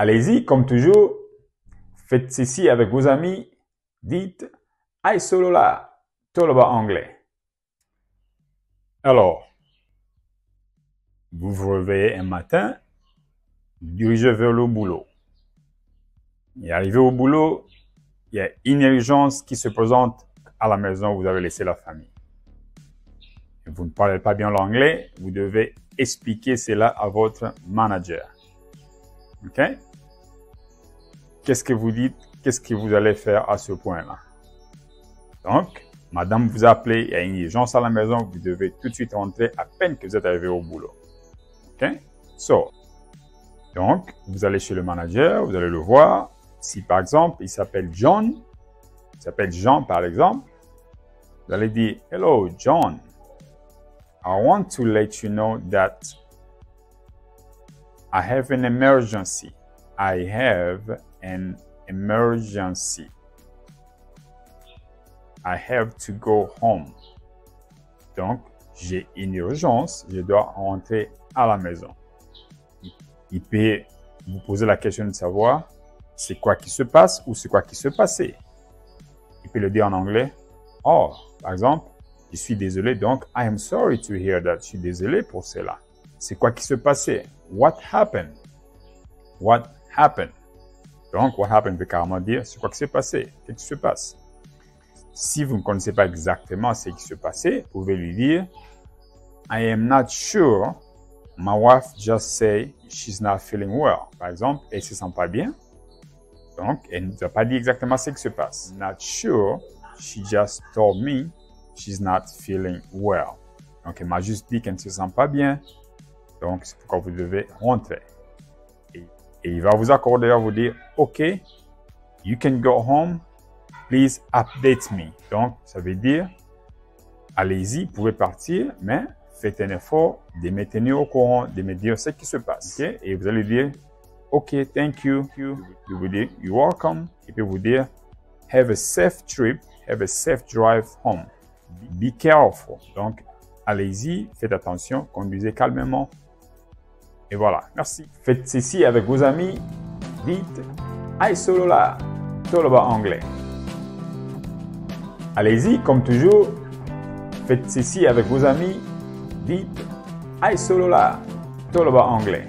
Allez-y, comme toujours, faites ceci avec vos amis. Dites Aïe solo là, toloba anglais. Alors, vous vous réveillez un matin, dirigez vers le boulot. Et arrivé au boulot, il y a une urgence qui se présente à la maison, vous avez laissé la famille. Vous ne parlez pas bien l'anglais, vous devez expliquer cela à votre manager. OK? Qu'est-ce que vous dites? Qu'est-ce que vous allez faire à ce point-là? Donc, madame vous a appelé, il y a une urgence à la maison, vous devez tout de suite rentrer à peine que vous êtes arrivé au boulot. OK? So, donc, vous allez chez le manager, vous allez le voir. Si par exemple, il s'appelle John, il s'appelle Jean par exemple, vous allez dire, Hello John, I want to let you know that I have an emergency. I have an emergency. I have to go home. Donc, j'ai une urgence, je dois rentrer à la maison. Il peut vous poser la question de savoir c'est quoi qui se passe ou c'est quoi qui se passait. Il peut le dire en anglais. Oh, par exemple, je suis désolé, donc I am sorry to hear that. Je suis désolé pour cela. C'est quoi qui se passait? What happened? What happened? Donc, what happened veut carrément dire c'est quoi qui s'est passé? Qu'est-ce qui se passe? Si vous ne connaissez pas exactement ce qui se passait, vous pouvez lui dire I am not sure. My wife just say she's not feeling well. Par exemple, elle se sent pas bien. Donc, elle ne nous a pas dit exactement ce qui se passe. Not sure. She just told me she's not feeling well. Donc, elle m'a juste dit qu'elle ne se sent pas bien. Donc, c'est pourquoi vous devez rentrer. Et, et il va vous accorder à vous dire, OK, you can go home. Please update me. Donc, ça veut dire, allez-y, vous pouvez partir, mais faites un effort de me tenir au courant, de me dire ce qui se passe. Et vous allez dire, OK, thank you. You vous dire, you're welcome. Et puis vous dire, have a safe trip, have a safe drive home. Be careful. Donc, allez-y, faites attention, conduisez calmement. Et voilà, merci. Faites ceci avec vos amis. Dites, I solo là, toloba anglais. Allez-y, comme toujours, faites ceci avec vos amis. Dites, I solo là, toloba anglais.